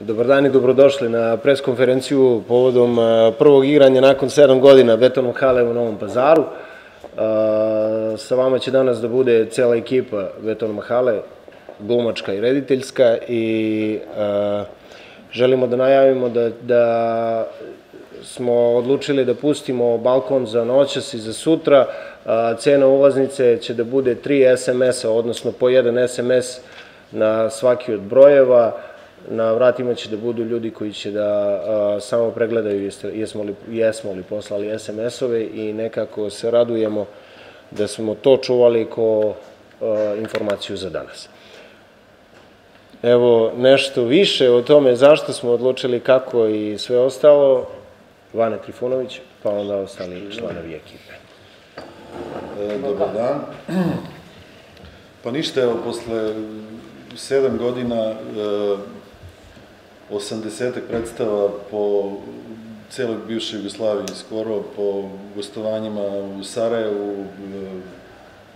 Dobar dan i dobrodošli na preskonferenciju povodom a, prvog igranja nakon 7 godina Betonog hale u Novom pazaru. A, Sa vama će danas da bude cela ekipa Betonog hale, glumačka i rediteljska i a, želimo da najavimo da, da smo odlučili da pustimo balkon za noćas i za sutra. Cena ulaznice će da bude 3 SMS-a, odnosno po jedan SMS na svaki od brojeva. Na vratima će da budu ljudi koji će da a, samo pregledaju jeste- jesmo li, jesmo li poslali SMS-ove i nekako se radujemo da smo to čuvali ko a, informaciju za danas. Evo, nešto više o tome zašto smo odlučili kako i sve ostalo, Vane Trifunović, pa onda ostali članovi ekipe. E, Dobar dan. Pa ništa, evo, posle sedam godina, e, osamdesetak predstava po celoj bivšoj Jugoslaviji skoro, po gostovanjima u Sarajevu, e,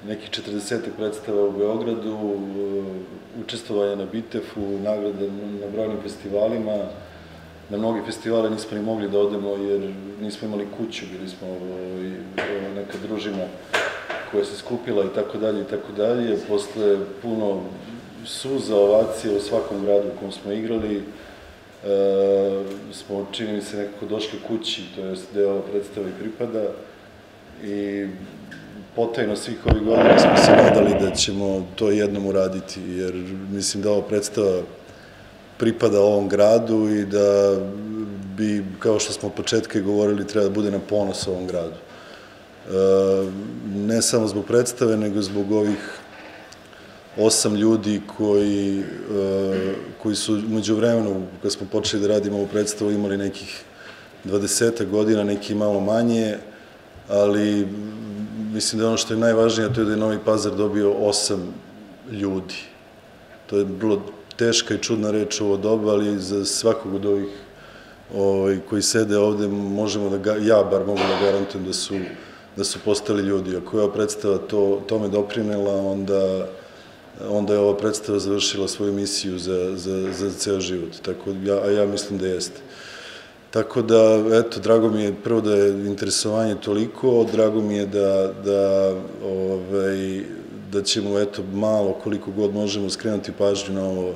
nekih 40 predstava u Beogradu, e, učestvovanje na Bitefu, nagrade na brojnim festivalima, na mnogi festivale nismo ni mogli da odemo jer nismo imali kuću, bili smo ovaj, neka družina koja se skupila i tako dalje i tako dalje. Posle puno suza, ovacije u svakom gradu u kom smo igrali, e, smo, čini mi se, nekako došli kući, to je deo predstava i pripada. I potajno svih ovih godina smo se nadali da ćemo to jednom uraditi, jer mislim da ova predstava pripada ovom gradu i da bi, kao što smo od početka govorili, treba da bude na ponos ovom gradu. E, ne samo zbog predstave, nego zbog ovih osam ljudi koji, e, koji su umeđu vremenu, kad smo počeli da radimo ovu predstavu, imali nekih 20 godina, neki malo manje, ali mislim da ono što je najvažnije, to je da je Novi Pazar dobio osam ljudi. To je bilo teška i čudna reč ovo doba, ali za svakog od ovih ovaj, koji sede ovde možemo da, ja bar mogu da garantujem da su, da su postali ljudi. Ako je ova predstava to, tome doprinela, onda, onda je ova predstava završila svoju misiju za, za, za ceo život. Tako, ja, a ja mislim da jeste. Tako da, eto, drago mi je prvo da je interesovanje toliko, drago mi je da, da, ovaj, da ćemo, eto, malo, koliko god možemo, skrenuti pažnju na ovo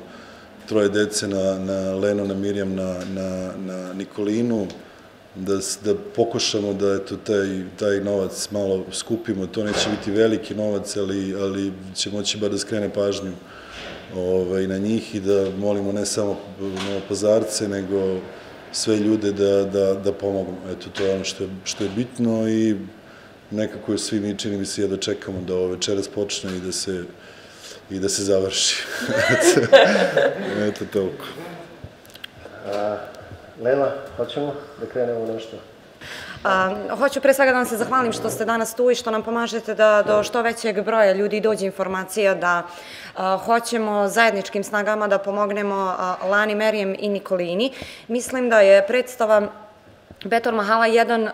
troje dece, na, na Leno, na Mirjam, na, na, na Nikolinu, da, da pokušamo da, eto, taj, taj novac malo skupimo, to neće biti veliki novac, ali, ali će moći bar da skrene pažnju ovaj, na njih i da molimo ne samo novopazarce, nego sve ljude da, da, da pomognu. Eto, to je ono što je, što je bitno i nekako je svi mi čini se da čekamo da ovo večeras počne i da se i da se završi. Eto, Eto toliko. Lela, hoćemo da krenemo nešto? A, hoću pre svega da vam se zahvalim što ste danas tu i što nam pomažete da do što većeg broja ljudi dođe informacija da a, hoćemo zajedničkim snagama da pomognemo a, Lani, Merijem i Nikolini. Mislim da je predstava Beton Mahala jedan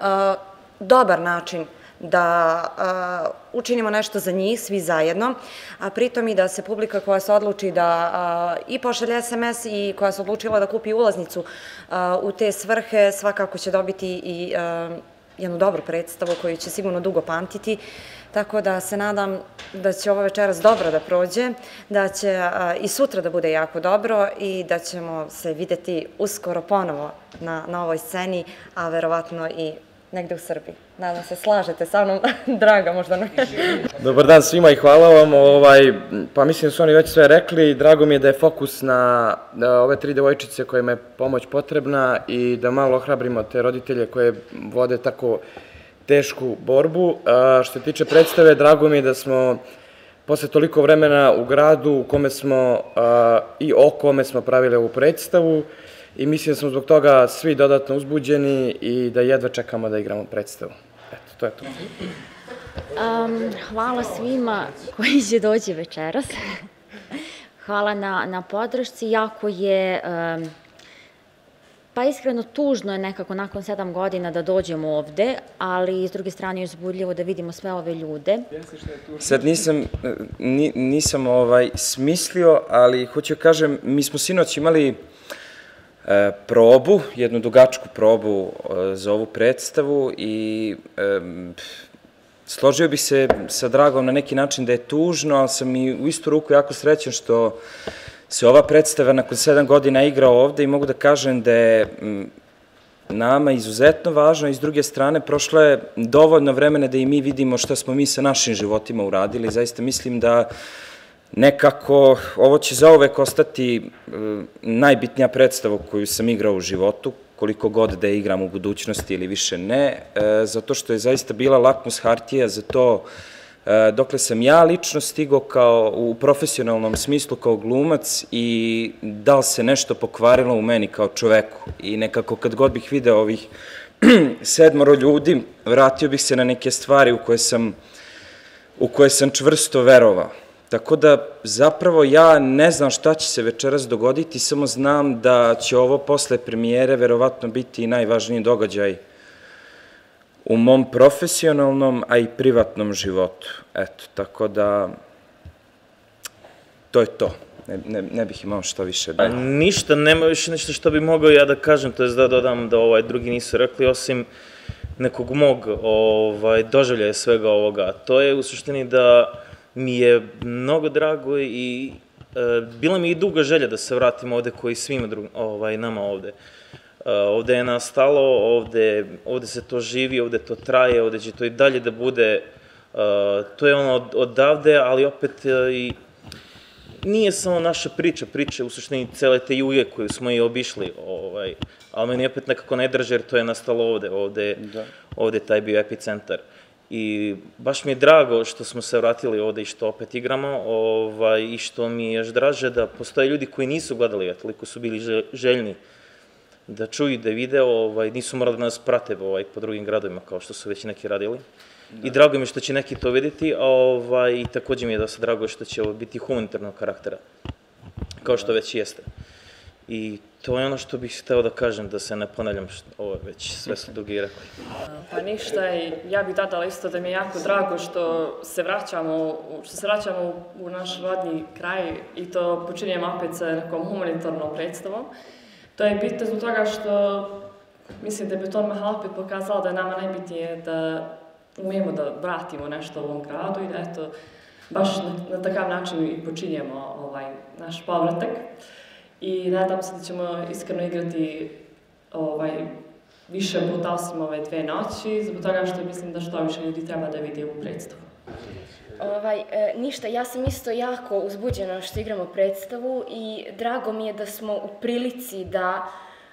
dobar način da učinimo nešto za njih, svi zajedno, a pritom i da se publika koja se odluči da i pošalje SMS i koja se odlučila da kupi ulaznicu u te svrhe, svakako će dobiti i jednu dobru predstavu koju će sigurno dugo pamtiti. Tako da se nadam da će ovo večeras dobro da prođe, da će i sutra da bude jako dobro i da ćemo se videti uskoro ponovo na, na ovoj sceni, a verovatno i negde u Srbiji. Nadam se, slažete sa mnom, draga možda ne. Dobar dan svima i hvala vam. Ovaj, pa mislim da su oni već sve rekli. Drago mi je da je fokus na, ove tri devojčice kojima je pomoć potrebna i da malo ohrabrimo te roditelje koje vode tako tešku borbu. A, što se tiče predstave, drago mi je da smo posle toliko vremena u gradu u kome smo i o kome smo pravili ovu predstavu i mislim da smo zbog toga svi dodatno uzbuđeni i da jedva čekamo da igramo predstavu. Eto, to je to. Um, hvala svima koji će doći večeras. hvala na, na podršci. Jako je, um, pa iskreno tužno je nekako nakon sedam godina da dođemo ovde, ali s druge strane je uzbudljivo da vidimo sve ove ljude. Sad nisam, ni, nisam ovaj, smislio, ali hoću da kažem, mi smo sinoć imali probu, jednu dugačku probu e, za ovu predstavu i e, složio bih se sa Dragom na neki način da je tužno, ali sam i u istu ruku jako srećan što se ova predstava nakon sedam godina igra ovde i mogu da kažem da je nama izuzetno važno i s druge strane prošlo je dovoljno vremena da i mi vidimo šta smo mi sa našim životima uradili. Zaista mislim da nekako ovo će zaovek ostati e, najbitnija predstava koju sam igrao u životu, koliko god da je igram u budućnosti ili više ne, e, zato što je zaista bila lakmus hartija za to E, dokle sam ja lično stigo kao u profesionalnom smislu kao glumac i da li se nešto pokvarilo u meni kao čoveku i nekako kad god bih video ovih sedmoro ljudi, vratio bih se na neke stvari u koje sam, u koje sam čvrsto verovao. Tako da zapravo ja ne znam šta će se večeras dogoditi, samo znam da će ovo posle premijere verovatno biti najvažniji događaj u mom profesionalnom, a i privatnom životu. Eto, tako da, to je to. Ne, ne, ne bih imao što više da... A ništa, nema više nešto što bi mogao ja da kažem, to je da dodam da ovaj drugi nisu rekli, osim nekog mog ovaj, doživljaja svega ovoga. To je u suštini da mi je mnogo drago i e, bila mi i duga želja da se vratim ovde koji svima drug, ovaj, nama ovde. Uh, ovde je nastalo, ovde, ovde se to živi, ovde to traje, ovde će to i dalje da bude, uh, to je ono od, odavde, ali opet uh, i nije samo naša priča, priča u suštini cele te juje koju smo i obišli, ovaj, ali meni opet nekako ne drže jer to je nastalo ovde, ovde, da. ovde taj bio epicentar. I baš mi je drago što smo se vratili ovde i što opet igramo, ovaj, i što mi je još draže da postoje ljudi koji nisu gledali, a toliko su bili željni da čuju, da vide, ovaj, nisu morali da nas prate ovaj, po drugim gradovima, kao što su već neki radili. Da. I drago mi je što će neki to videti, a ovaj, i takođe mi je da se drago što će ovo biti humanitarnog karaktera, kao što da. već jeste. I to je ono što bih hteo da kažem, da se ne ponavljam, što, ovo već sve su drugi rekli. Pa ništa ja bih dodala isto da mi je jako drago što se vraćamo, što se vraćamo u naš rodni kraj i to počinjemo opet sa nekom humanitarnom predstavom. To je bitno zbog toga što mislim da je Beton Mahal opet pokazala da je nama najbitnije da umijemo da vratimo nešto ovom gradu i da eto, baš na, na takav način i počinjemo ovaj, naš povratak. I nadam se da ćemo iskreno igrati ovaj, više puta osim ove dve noći, zbog toga što mislim da što više ljudi treba da vidi ovu predstavu. Ovaj, e, ništa, ja sam isto jako uzbuđena što igramo predstavu i drago mi je da smo u prilici da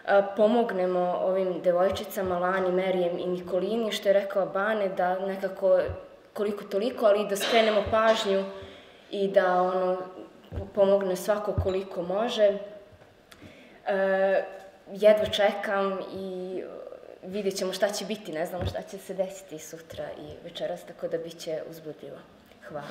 e, pomognemo ovim devojčicama Lani, Merijem i Nikolini, što je rekao Bane, da nekako koliko toliko, ali da skrenemo pažnju i da ono, pomogne svako koliko može. E, jedva čekam i vidjet ćemo šta će biti, ne znamo šta će se desiti sutra i večeras, tako da bit će uzbudljivo. Hvala.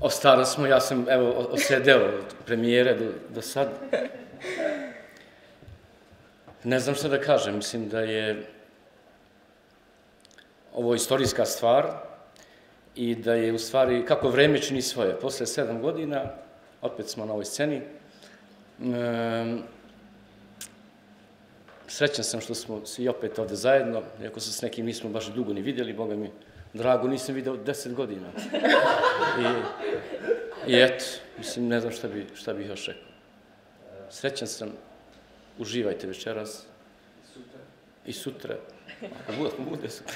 Ostaro smo, ja sam evo osedeo od premijere do, do sad. Ne znam šta da kažem, mislim da je ovo istorijska stvar i da je u stvari, kako vreme čini svoje, posle sedam godina, opet smo na ovoj sceni, Srećan sam što smo svi opet ovde zajedno, iako se s nekim nismo baš dugo ni vidjeli, boga mi, drago nisam video deset godina. I, i eto, mislim, ne znam šta bi, šta bih još rekao. Srećan sam, uživajte večeras. I sutra. Ako bude, ako bude sutra.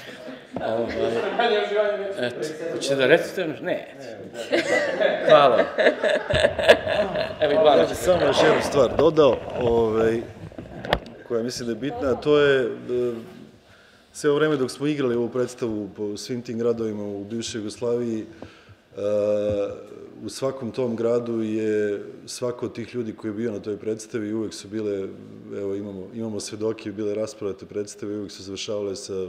Ovaj, eto, hoćete da recite? Ne. Hvala. Evo i Bana. Ja bih samo još jednu stvar dodao. Ovaj, koja mislim da je bitna, to je e, sve vreme dok smo igrali ovu predstavu po svim tim gradovima u bivšoj Jugoslaviji, u svakom tom gradu je svako od tih ljudi koji je bio na toj predstavi uvek su bile, evo imamo, imamo svedoke, bile raspravate predstave, uvek su završavale sa,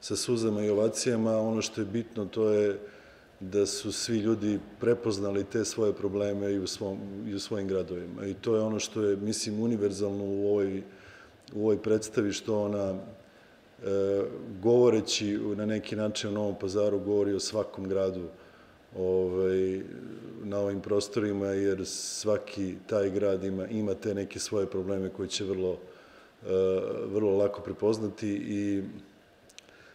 sa suzama i ovacijama, ono što je bitno to je da su svi ljudi prepoznali te svoje probleme i u, svom, i u svojim gradovima. I to je ono što je, mislim, univerzalno u ovoj u ovoj predstavi što ona e, govoreći na neki način o Novom pazaru govori o svakom gradu ovaj, na ovim prostorima, jer svaki taj grad ima, ima te neke svoje probleme koje će vrlo, eh, vrlo lako prepoznati i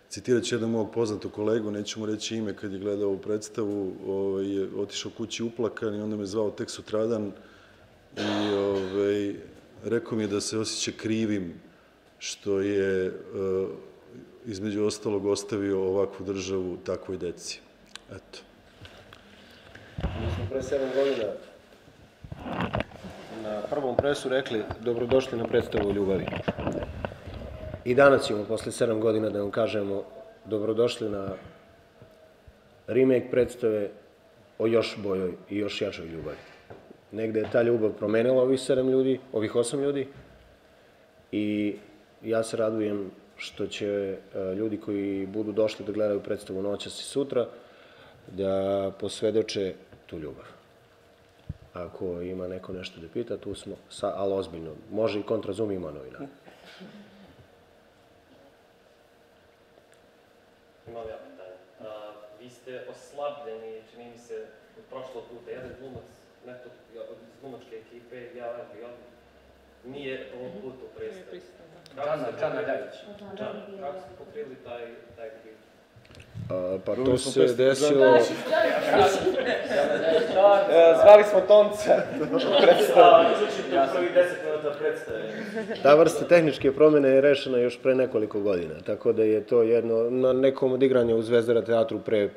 citirat ću jednog mog poznatog kolegu, neću mu reći ime, kad je gledao ovu predstavu, ovaj, je otišao kući uplakan i onda me zvao tek sutradan i ovaj, rekao mi je da se osjeća krivim što je eh, između ostalog ostavio ovakvu državu takvoj deci. Eto. Smo pre 7 godina na prvom presu rekli dobrodošli na predstavu o ljubavi. I danas ćemo posle 7 godina da vam kažemo dobrodošli na remake predstave o još bojoj i još jačoj ljubavi. Negde je ta ljubav promenila ovih 7 ljudi, ovih 8 ljudi i ja se radujem što će e, ljudi koji budu došli da gledaju predstavu noćas i sutra da posvedoče tu ljubav. Ako ima neko nešto da pita, tu smo, sa, ali ozbiljno. Može i kontrazum ima novina. Imam ja pitanje. A, vi ste oslabljeni, čini mi se, od prošlog puta. Jedan glumac, neto iz glumačke ekipe, ja jel, nije ovog puta u predstavi. Džana, Džana Ljajić. Džana, kako ste pokrili taj, taj? A, pa to se desilo... E, Zvali smo Tonca. Predstave. Ta vrsta tehničke promene je rešena još pre nekoliko godina, tako da je to jedno, na nekom od igranja u Zvezdara teatru pre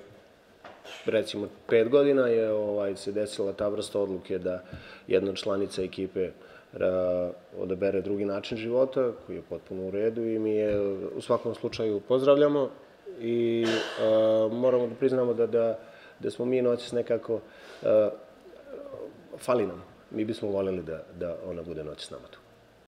recimo pet godina je ovaj, se desila ta vrsta odluke da jedna članica ekipe ra, odabere drugi način života, koji je potpuno u redu i mi je u svakom slučaju pozdravljamo i a, moramo da priznamo da, da, da smo mi noćas nekako, a, fali nam. Mi bismo voljeli da, da ona bude noć s nama tu.